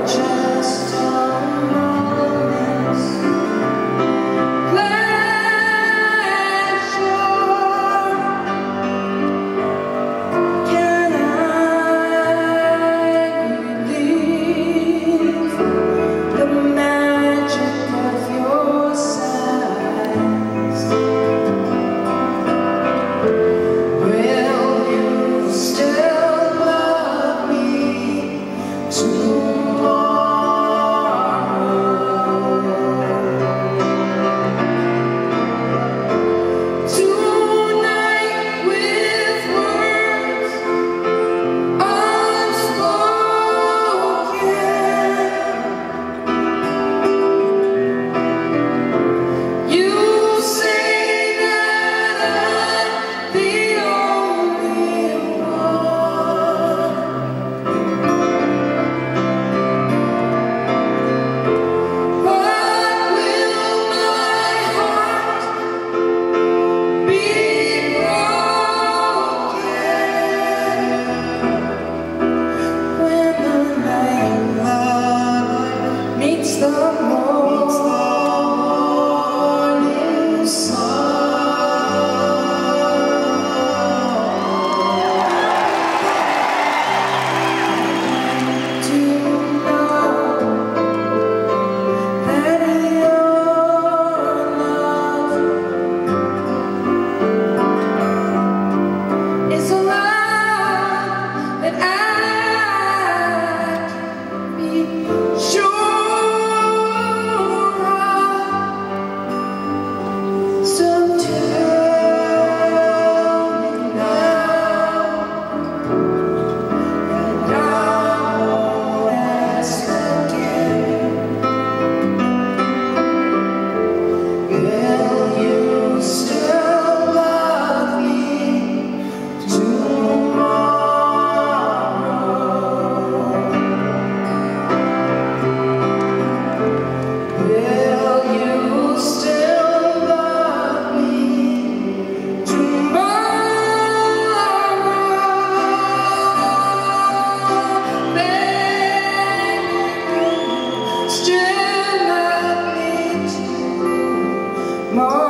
Richard. more